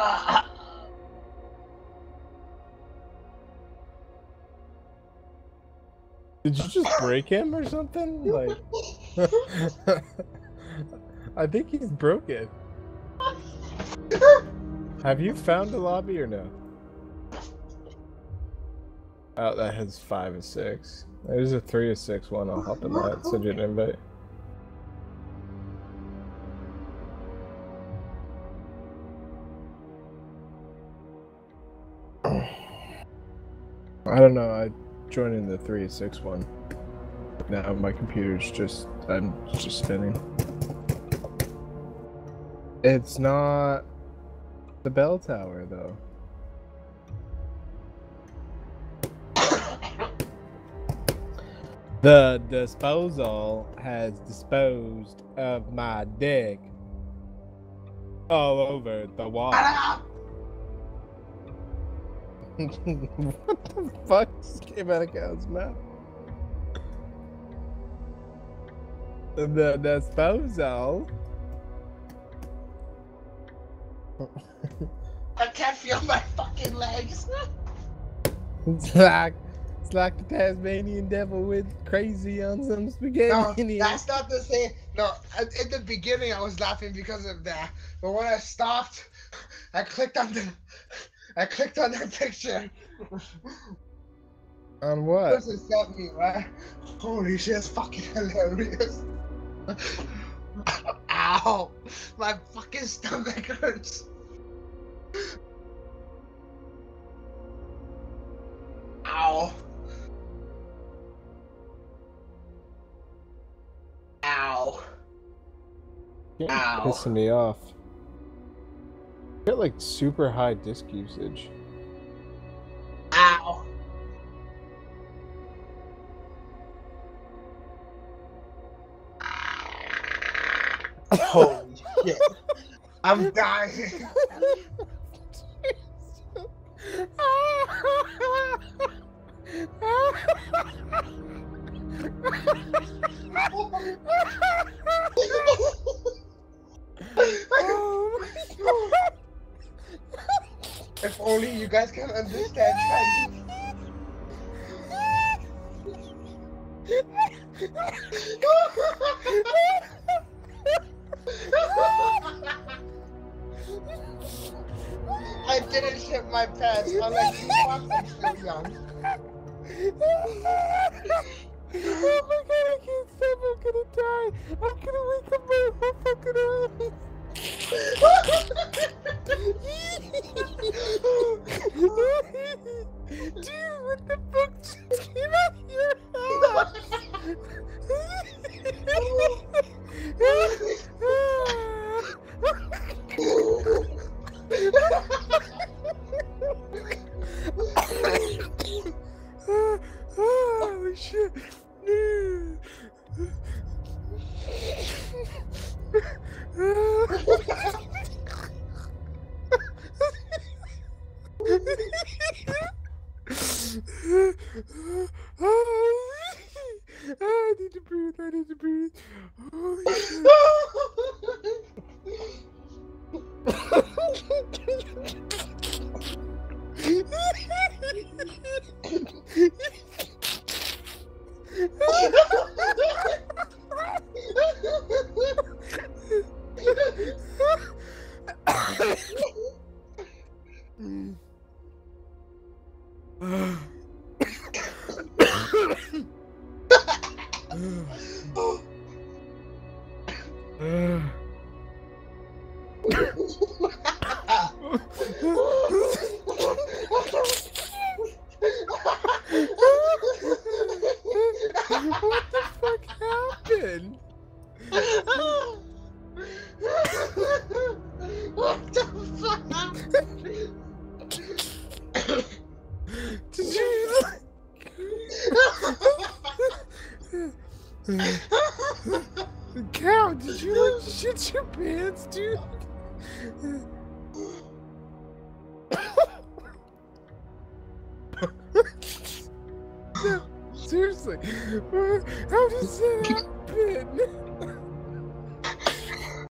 Did you just break him or something? Like, I think he's broken. Have you found a lobby or no? Oh, that has five and six. There's a three or six one. I'll hop in that. Send you an invite. I don't know. I joined in the three or six one. Now my computer's just I'm just spinning. It's not the bell tower though. The disposal has disposed of my dick all over the wall. What the fuck just came out of Cal's mouth? The disposal. I can't feel my fucking legs. It's like it's like the Tasmanian devil with crazy on some spaghetti. No, that's not the same. No, at- the beginning I was laughing because of that, but when I stopped, I clicked on the, I clicked on that picture. on what? Person sent me, right? Holy shit, it's fucking hilarious. Ow! My fucking stomach hurts. Ow. Ow. You're Ow. pissing me off. Got like super high disk usage. Ow. Holy shit. I'm dying. if only you guys can understand Chinese. I didn't shit my pants. I'm like, you young. oh my god, I can't stop, I'm gonna die. I'm gonna what the fuck happened? Cow, did you like shit your pants, dude? no, seriously. How does that happen?